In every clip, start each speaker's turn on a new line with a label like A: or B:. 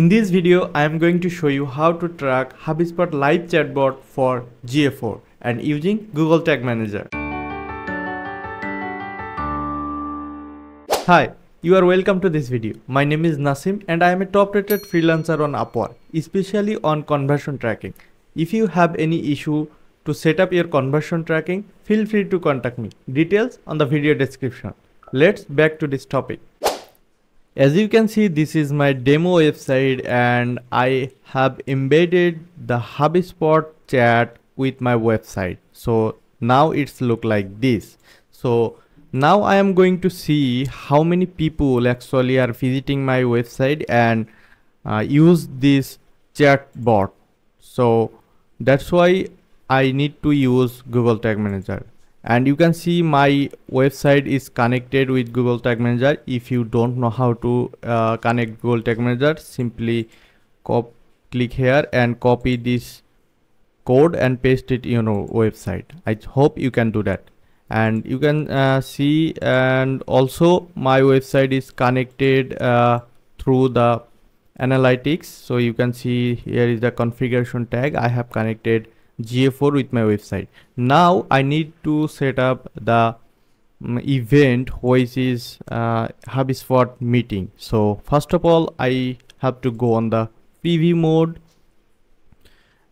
A: In this video, I am going to show you how to track HubSpot live chatbot for GA4 and using Google Tag Manager. Hi, you are welcome to this video. My name is Nasim and I am a top rated freelancer on Upwork, especially on conversion tracking. If you have any issue to set up your conversion tracking, feel free to contact me. Details on the video description. Let's back to this topic as you can see this is my demo website and I have embedded the HubSpot chat with my website. So now it's look like this. So now I am going to see how many people actually are visiting my website and uh, use this chat bot so that's why I need to use Google Tag Manager and you can see my website is connected with google tag manager. If you don't know how to uh, connect google tag manager simply click here and copy this code and paste it in your website. I hope you can do that. And you can uh, see and also my website is connected uh, through the analytics. So you can see here is the configuration tag. I have connected GA4 with my website. Now I need to set up the um, event which is uh, HubSpot meeting. So first of all, I have to go on the preview mode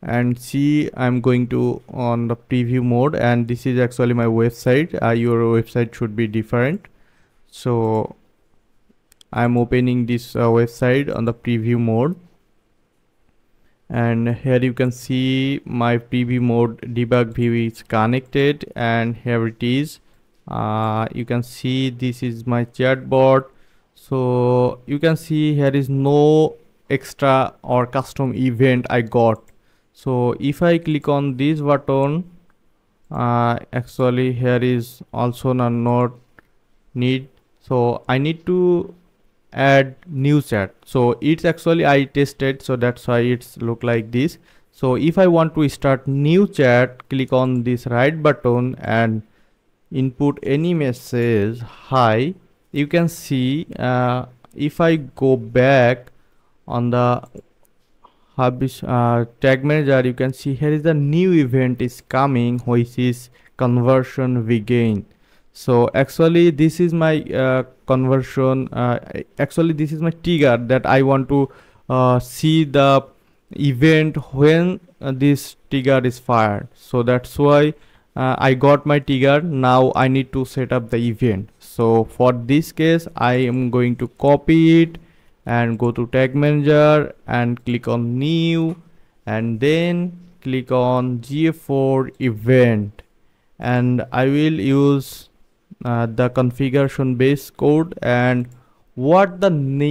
A: and see I'm going to on the preview mode and this is actually my website. Uh, your website should be different. So I'm opening this uh, website on the preview mode and here you can see my preview mode debug view is connected and here it is. Uh, you can see this is my chatbot. So you can see here is no extra or custom event I got. So if I click on this button uh, actually here is also not need. So I need to add new chat so it's actually i tested so that's why it's look like this. So if i want to start new chat click on this right button and input any message hi you can see uh, if i go back on the Hubs uh, tag manager you can see here is the new event is coming which is conversion gain so actually this is my uh, conversion uh, actually this is my trigger that i want to uh, see the event when uh, this trigger is fired. So that's why uh, i got my trigger. Now i need to set up the event. So for this case i am going to copy it and go to tag manager and click on new and then click on ga4 event. And i will use uh, the configuration base code and what the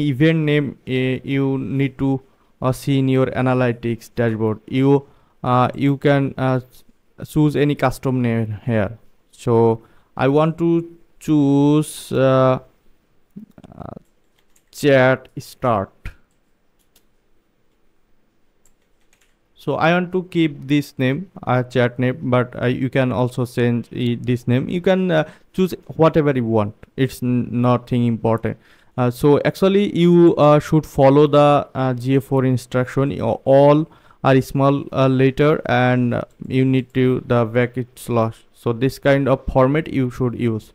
A: event name uh, you need to uh, see in your analytics dashboard. You uh, you can uh, choose any custom name here. So i want to choose chat start so i want to keep this name uh, chat name but uh, you can also change this name. You can uh, choose whatever you want. It's nothing important. Uh, so actually you uh, should follow the uh, ga4 instruction. All are small letter and you need to the bracket slash so this kind of format you should use.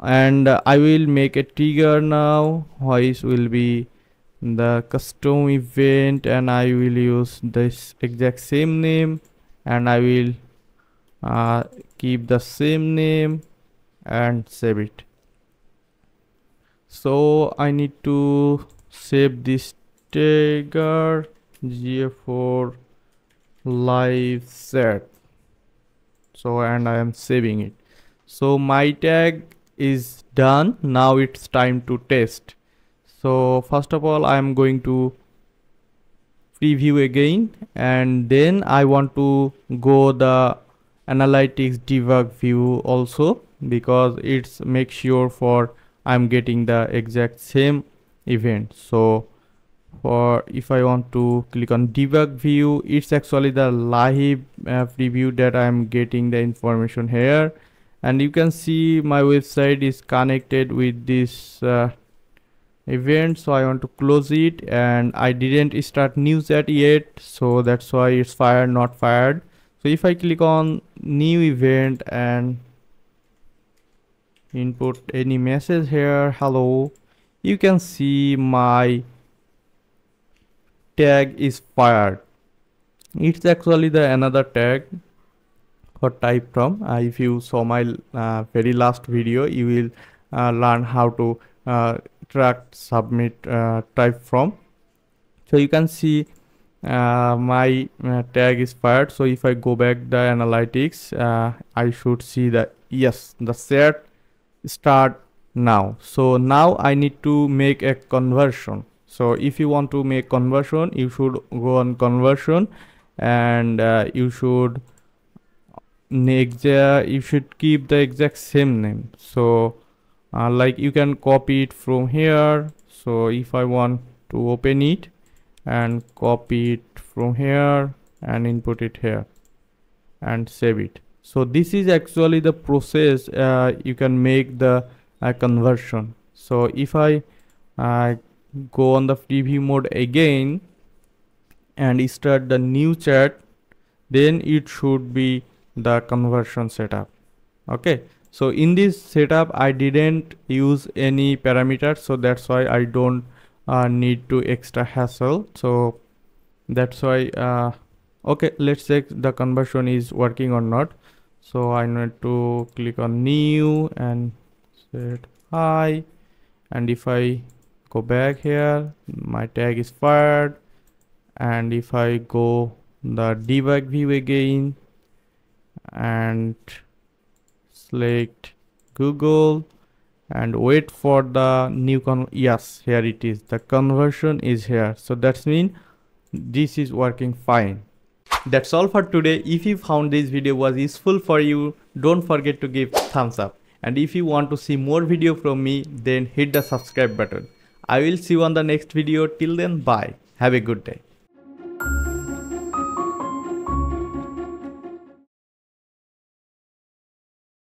A: And i will make a trigger now. Which will be the custom event and I will use this exact same name and I will uh, keep the same name and save it. So I need to save this trigger ga4 live set. So and I am saving it. So my tag is done. Now it's time to test so first of all i am going to preview again and then i want to go the analytics debug view also because it's make sure for i'm getting the exact same event. So for if i want to click on debug view it's actually the live uh, preview that i'm getting the information here. And you can see my website is connected with this uh, event so i want to close it. And i didn't start new chat yet so that's why it's fired not fired. So if i click on new event and input any message here hello you can see my tag is fired. It's actually the another tag for Typeform uh, if you saw my uh, very last video you will uh, learn how to uh, track submit uh, type from. So you can see uh, my tag is fired. So if i go back the analytics i should see that yes the set start now. So now i need to make a conversion. So if you want to make conversion you should go on conversion and uh, you should you should keep the exact same name. So uh, like you can copy it from here. So if i want to open it and copy it from here and input it here and save it. So this is actually the process uh, you can make the uh, conversion. So if i uh, go on the preview mode again and start the new chat then it should be the conversion setup. Okay so in this setup i didn't use any parameters so that's why i don't uh, need to extra hassle. So that's why uh, okay let's check the conversion is working or not. So i need to click on new and set hi and if i go back here my tag is fired. And if i go the debug view again and select google and wait for the new con yes here it is. The conversion is here. So that's mean this is working fine. That's all for today. If you found this video was useful for you don't forget to give thumbs up. And if you want to see more video from me then hit the subscribe button. I will see you on the next video. Till then bye. Have a good day